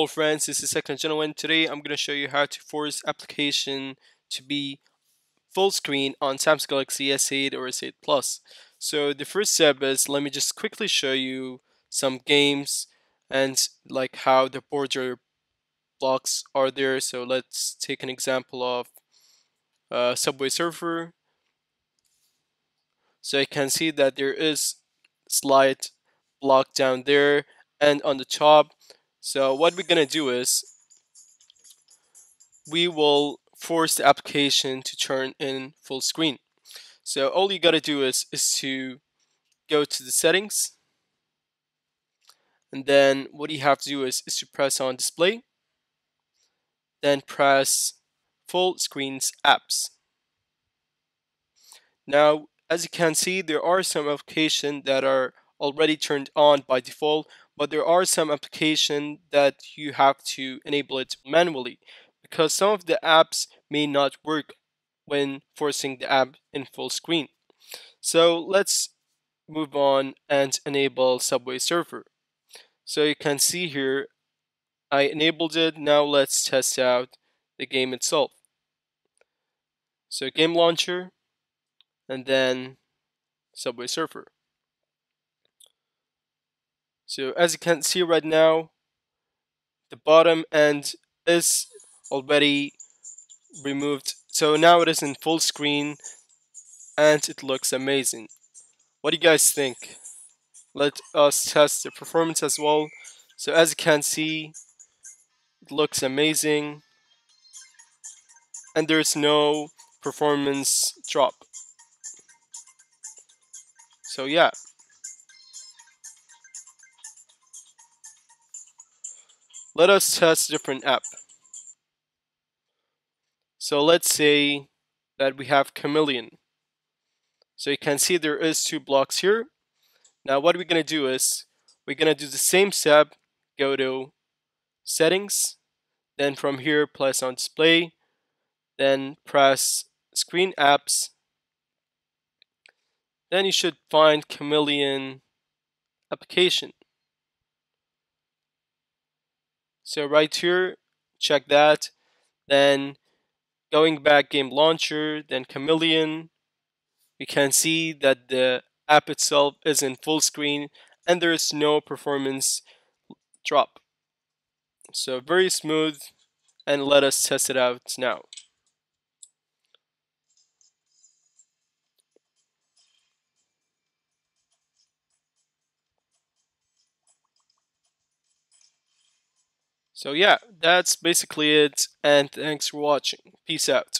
Hello friends, this is Second Channel and Today I'm going to show you how to force application to be full screen on Samsung Galaxy S8 or S8 Plus. So the first step is let me just quickly show you some games and like how the border blocks are there. So let's take an example of uh, Subway Surfer. So you can see that there is slight block down there and on the top so what we're going to do is we will force the application to turn in full screen. So all you got to do is, is to go to the settings and then what you have to do is, is to press on display then press full screens apps. Now as you can see there are some applications that are already turned on by default but there are some applications that you have to enable it manually because some of the apps may not work when forcing the app in full screen. So let's move on and enable Subway Surfer. So you can see here I enabled it. Now let's test out the game itself. So game launcher and then Subway Surfer. So as you can see right now, the bottom end is already removed. So now it is in full screen and it looks amazing. What do you guys think? Let us test the performance as well. So as you can see, it looks amazing and there's no performance drop. So yeah. Let us test different app. So let's say that we have Chameleon. So you can see there is two blocks here. Now what we're going to do is we're going to do the same step, go to settings, then from here place on display, then press screen apps. Then you should find Chameleon application. So right here, check that. Then going back game launcher, then Chameleon, you can see that the app itself is in full screen and there is no performance drop. So very smooth and let us test it out now. So yeah, that's basically it and thanks for watching. Peace out.